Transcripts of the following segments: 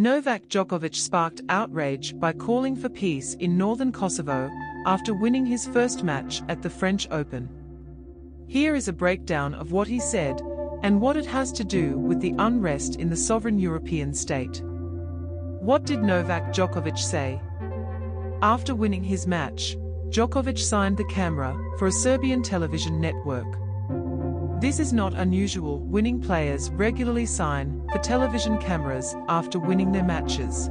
Novak Djokovic sparked outrage by calling for peace in northern Kosovo after winning his first match at the French Open. Here is a breakdown of what he said and what it has to do with the unrest in the sovereign European state. What did Novak Djokovic say? After winning his match, Djokovic signed the camera for a Serbian television network. This is not unusual, winning players regularly sign for television cameras after winning their matches.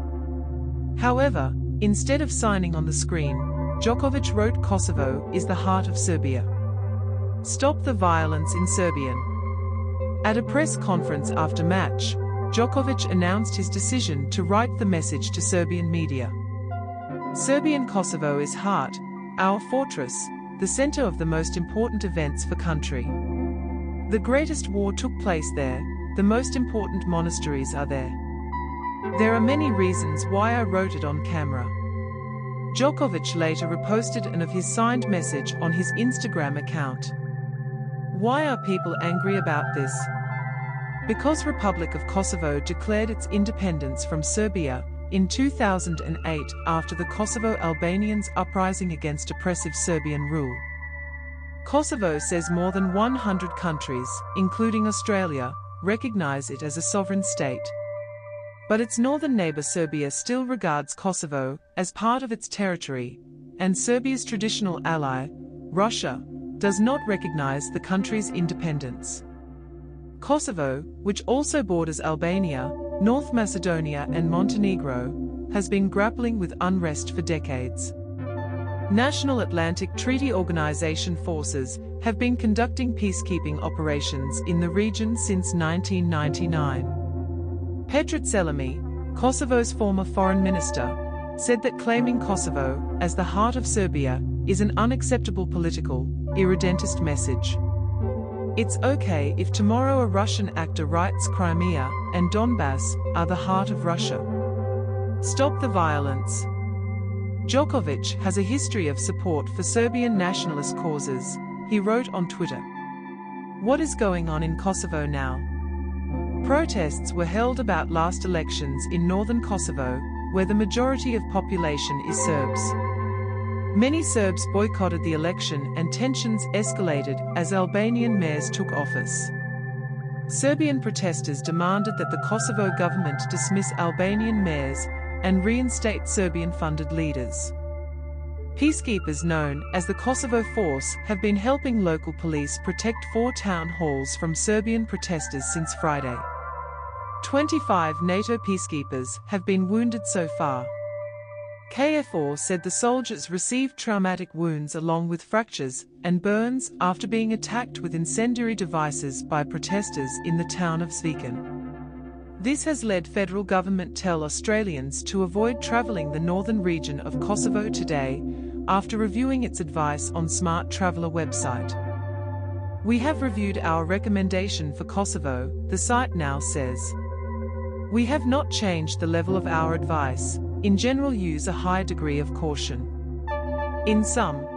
However, instead of signing on the screen, Djokovic wrote Kosovo is the heart of Serbia. Stop the violence in Serbian. At a press conference after match, Djokovic announced his decision to write the message to Serbian media. Serbian Kosovo is heart, our fortress, the center of the most important events for country. The greatest war took place there, the most important monasteries are there. There are many reasons why I wrote it on camera. Djokovic later reposted an of his signed message on his Instagram account. Why are people angry about this? Because Republic of Kosovo declared its independence from Serbia in 2008 after the Kosovo Albanians uprising against oppressive Serbian rule. Kosovo says more than 100 countries, including Australia, recognize it as a sovereign state. But its northern neighbor Serbia still regards Kosovo as part of its territory, and Serbia's traditional ally, Russia, does not recognize the country's independence. Kosovo, which also borders Albania, North Macedonia and Montenegro, has been grappling with unrest for decades. National Atlantic Treaty Organization forces have been conducting peacekeeping operations in the region since 1999. Petrit Selimi, Kosovo's former foreign minister, said that claiming Kosovo as the heart of Serbia is an unacceptable political, irredentist message. It's okay if tomorrow a Russian actor writes Crimea and Donbass are the heart of Russia. Stop the violence. Djokovic has a history of support for Serbian nationalist causes, he wrote on Twitter. What is going on in Kosovo now? Protests were held about last elections in northern Kosovo, where the majority of population is Serbs. Many Serbs boycotted the election and tensions escalated as Albanian mayors took office. Serbian protesters demanded that the Kosovo government dismiss Albanian mayors and reinstate Serbian-funded leaders. Peacekeepers known as the Kosovo Force have been helping local police protect four town halls from Serbian protesters since Friday. 25 NATO peacekeepers have been wounded so far. KFOR said the soldiers received traumatic wounds along with fractures and burns after being attacked with incendiary devices by protesters in the town of Zvečan. This has led federal government tell Australians to avoid travelling the northern region of Kosovo today after reviewing its advice on Smartraveller website. We have reviewed our recommendation for Kosovo, the site now says. We have not changed the level of our advice, in general use a high degree of caution. In sum,